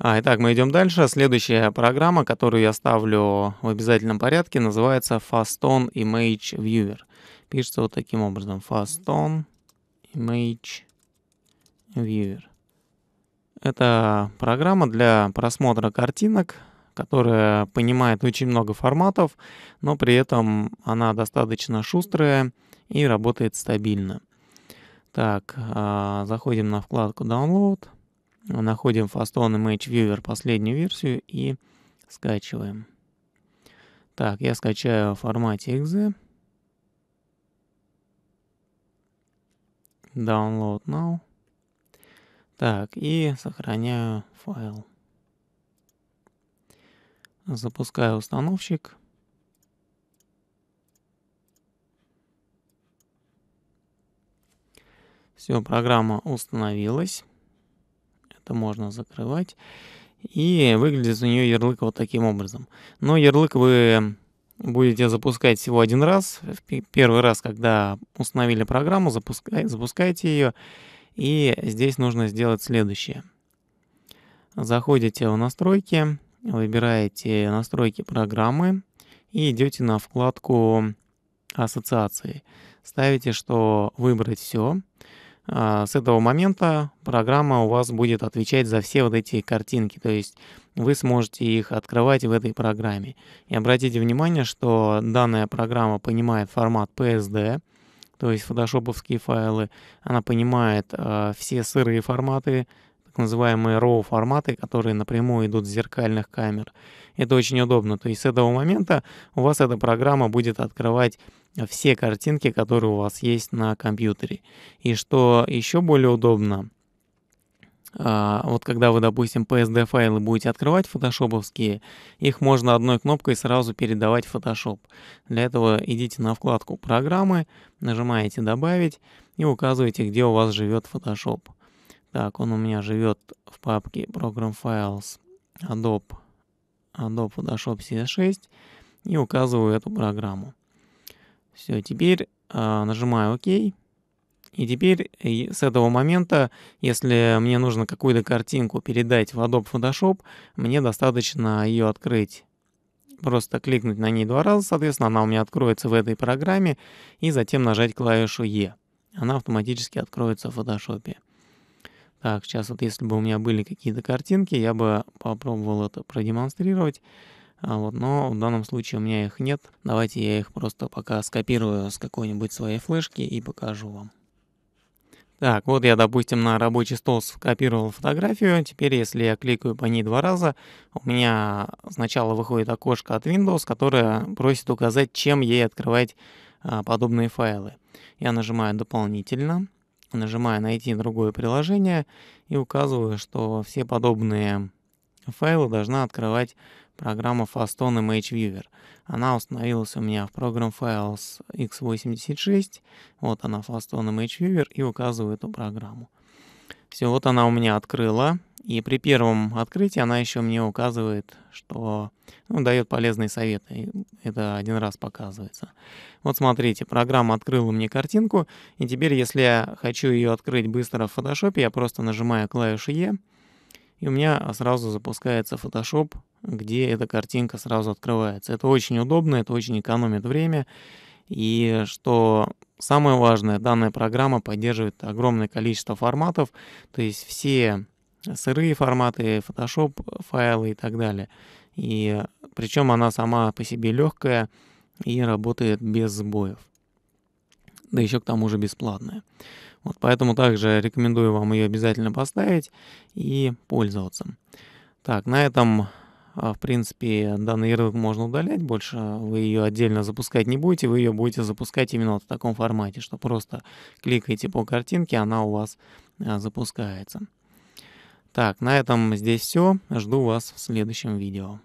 А, итак, мы идем дальше. Следующая программа, которую я ставлю в обязательном порядке, называется Faston Image Viewer. Пишется вот таким образом. Faston Image Viewer. Это программа для просмотра картинок, которая понимает очень много форматов, но при этом она достаточно шустрая и работает стабильно. Так, а, заходим на вкладку Download, находим Faston Image Viewer последнюю версию и скачиваем. Так, я скачаю в формате .exe. Download now. Так, и сохраняю файл. Запускаю установщик. Все, программа установилась. Это можно закрывать. И выглядит у нее ярлык вот таким образом. Но ярлык вы будете запускать всего один раз. Первый раз, когда установили программу, запускай, запускайте ее. И здесь нужно сделать следующее. Заходите в настройки, выбираете настройки программы и идете на вкладку ассоциации. Ставите, что выбрать все. А, с этого момента программа у вас будет отвечать за все вот эти картинки, то есть вы сможете их открывать в этой программе. И обратите внимание, что данная программа понимает формат PSD, то есть фотошоповские файлы, она понимает э, все сырые форматы, называемые RAW форматы, которые напрямую идут с зеркальных камер. Это очень удобно, то есть с этого момента у вас эта программа будет открывать все картинки, которые у вас есть на компьютере. И что еще более удобно, а, вот когда вы, допустим, PSD-файлы будете открывать фотошоповские, их можно одной кнопкой сразу передавать в Photoshop. Для этого идите на вкладку «Программы», нажимаете «Добавить» и указываете, где у вас живет Photoshop. Так, он у меня живет в папке Program Files Adobe, Adobe Photoshop CS6 и указываю эту программу. Все, теперь э, нажимаю ОК. И теперь с этого момента, если мне нужно какую-то картинку передать в Adobe Photoshop, мне достаточно ее открыть. Просто кликнуть на ней два раза, соответственно, она у меня откроется в этой программе, и затем нажать клавишу E. Она автоматически откроется в Photoshop. Так, сейчас вот если бы у меня были какие-то картинки, я бы попробовал это продемонстрировать. А вот, но в данном случае у меня их нет. Давайте я их просто пока скопирую с какой-нибудь своей флешки и покажу вам. Так, вот я, допустим, на рабочий стол скопировал фотографию. Теперь, если я кликаю по ней два раза, у меня сначала выходит окошко от Windows, которое просит указать, чем ей открывать а, подобные файлы. Я нажимаю «Дополнительно», нажимаю «Найти другое приложение» и указываю, что все подобные файлы должна открывать программа Faston Image Viewer. Она установилась у меня в Program Files x86. Вот она, Faston Image Viewer, и указываю эту программу. Все, вот она у меня открыла. И при первом открытии она еще мне указывает, что ну, дает полезные советы. Это один раз показывается. Вот смотрите, программа открыла мне картинку. И теперь, если я хочу ее открыть быстро в Photoshop, я просто нажимаю клавишу E и у меня сразу запускается Photoshop, где эта картинка сразу открывается. Это очень удобно, это очень экономит время. И что самое важное, данная программа поддерживает огромное количество форматов, то есть все сырые форматы, Photoshop файлы и так далее. И причем она сама по себе легкая и работает без сбоев. Да еще к тому же бесплатная. Вот поэтому также рекомендую вам ее обязательно поставить и пользоваться. Так, на этом, а, в принципе, данный ярлык можно удалять, больше вы ее отдельно запускать не будете, вы ее будете запускать именно вот в таком формате, что просто кликаете по картинке, она у вас а, запускается. Так, на этом здесь все. Жду вас в следующем видео.